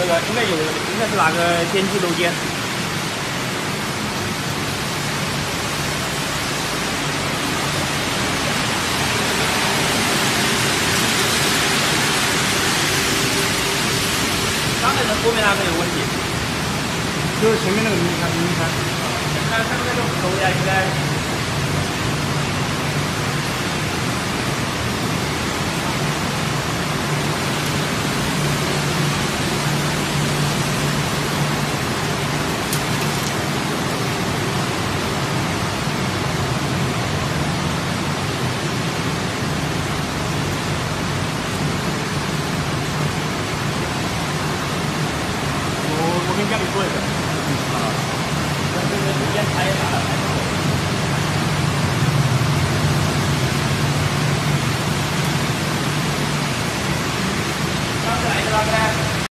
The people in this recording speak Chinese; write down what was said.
这个应该有，应该是哪个电梯楼间。刚才是后面那个有问题，就是前面那个轮胎，轮胎。现在看那个楼呀，应该。家里做一个，啊，这个时间太大了，刚才来的那个呢？